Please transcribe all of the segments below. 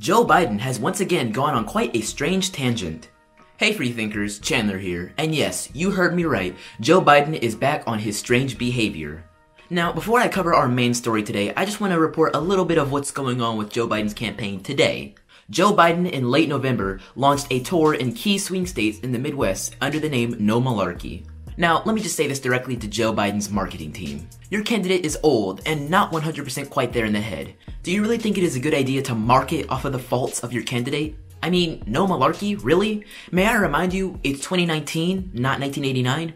Joe Biden has once again gone on quite a strange tangent. Hey freethinkers, Chandler here, and yes, you heard me right, Joe Biden is back on his strange behavior. Now, before I cover our main story today, I just want to report a little bit of what's going on with Joe Biden's campaign today. Joe Biden in late November launched a tour in key swing states in the Midwest under the name No Malarkey. Now, let me just say this directly to Joe Biden's marketing team. Your candidate is old and not 100% quite there in the head. Do you really think it is a good idea to market off of the faults of your candidate? I mean, no malarkey, really? May I remind you, it's 2019, not 1989?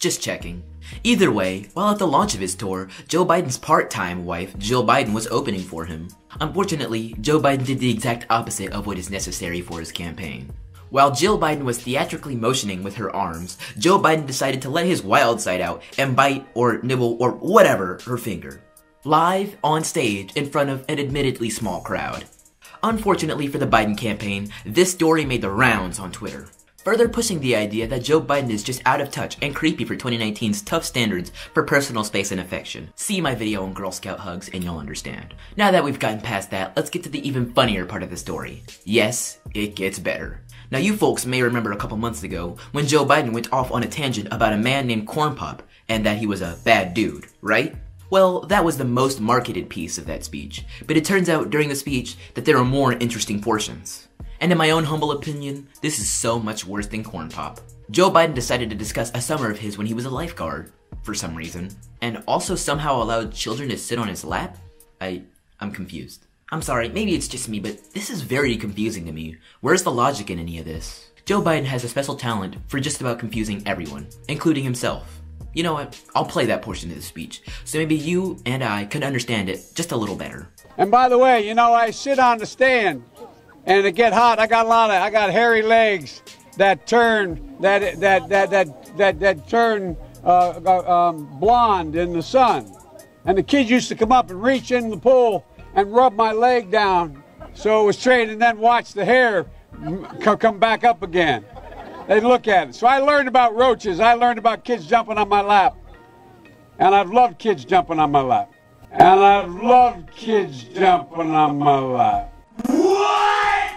Just checking. Either way, while at the launch of his tour, Joe Biden's part-time wife, Jill Biden, was opening for him. Unfortunately, Joe Biden did the exact opposite of what is necessary for his campaign. While Jill Biden was theatrically motioning with her arms, Joe Biden decided to let his wild side out and bite or nibble or whatever her finger. Live on stage in front of an admittedly small crowd. Unfortunately for the Biden campaign, this story made the rounds on Twitter. Further pushing the idea that Joe Biden is just out of touch and creepy for 2019's tough standards for personal space and affection. See my video on Girl Scout hugs and you'll understand. Now that we've gotten past that, let's get to the even funnier part of the story. Yes, it gets better. Now you folks may remember a couple months ago when Joe Biden went off on a tangent about a man named Corn Pop and that he was a bad dude, right? Well, that was the most marketed piece of that speech, but it turns out during the speech that there are more interesting portions. And in my own humble opinion, this is so much worse than Corn Pop. Joe Biden decided to discuss a summer of his when he was a lifeguard, for some reason, and also somehow allowed children to sit on his lap? I, I'm confused. I'm sorry, maybe it's just me, but this is very confusing to me. Where's the logic in any of this? Joe Biden has a special talent for just about confusing everyone, including himself. You know what? I'll play that portion of the speech, so maybe you and I can understand it just a little better. And by the way, you know, I sit on the stand, and it get hot. I got a lot of, I got hairy legs that turn, that that that that that that turn uh, um, blonde in the sun. And the kids used to come up and reach in the pool and rub my leg down so it was straight and then watch the hair come back up again. They'd look at it. So I learned about roaches. I learned about kids jumping on my lap. And I've loved kids jumping on my lap. And I've loved kids jumping on my lap. What?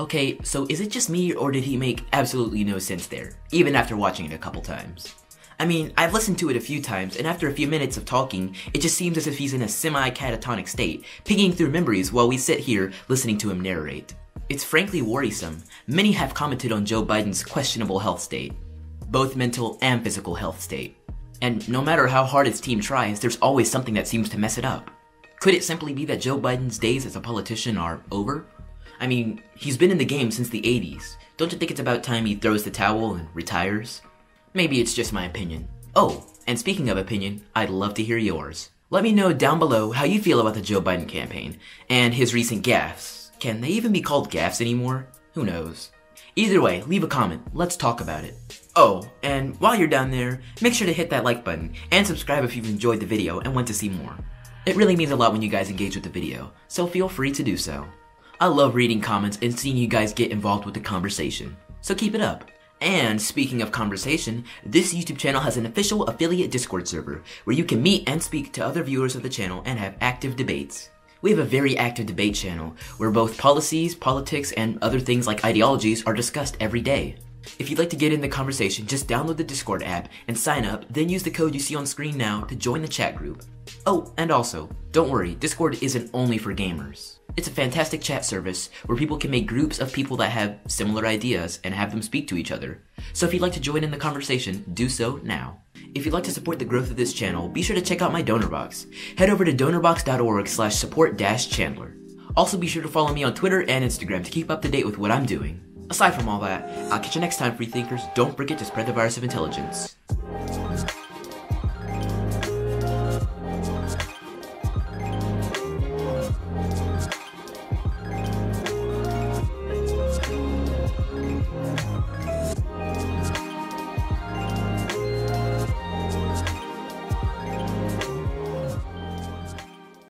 Okay, so is it just me or did he make absolutely no sense there, even after watching it a couple times? I mean, I've listened to it a few times, and after a few minutes of talking, it just seems as if he's in a semi-catatonic state, picking through memories while we sit here listening to him narrate. It's frankly worrisome. Many have commented on Joe Biden's questionable health state, both mental and physical health state. And no matter how hard his team tries, there's always something that seems to mess it up. Could it simply be that Joe Biden's days as a politician are over? I mean, he's been in the game since the 80s. Don't you think it's about time he throws the towel and retires? Maybe it's just my opinion. Oh, and speaking of opinion, I'd love to hear yours. Let me know down below how you feel about the Joe Biden campaign and his recent gaffes. Can they even be called gaffes anymore? Who knows? Either way, leave a comment. Let's talk about it. Oh, and while you're down there, make sure to hit that like button and subscribe if you've enjoyed the video and want to see more. It really means a lot when you guys engage with the video, so feel free to do so. I love reading comments and seeing you guys get involved with the conversation, so keep it up. And speaking of conversation, this YouTube channel has an official affiliate Discord server where you can meet and speak to other viewers of the channel and have active debates. We have a very active debate channel where both policies, politics, and other things like ideologies are discussed every day. If you'd like to get in the conversation, just download the Discord app and sign up, then use the code you see on screen now to join the chat group. Oh, and also, don't worry, Discord isn't only for gamers. It's a fantastic chat service where people can make groups of people that have similar ideas and have them speak to each other. So if you'd like to join in the conversation, do so now. If you'd like to support the growth of this channel, be sure to check out my donor box. Head over to donorbox.org slash support dash Chandler. Also be sure to follow me on Twitter and Instagram to keep up to date with what I'm doing. Aside from all that, I'll catch you next time, free thinkers. Don't forget to spread the virus of intelligence.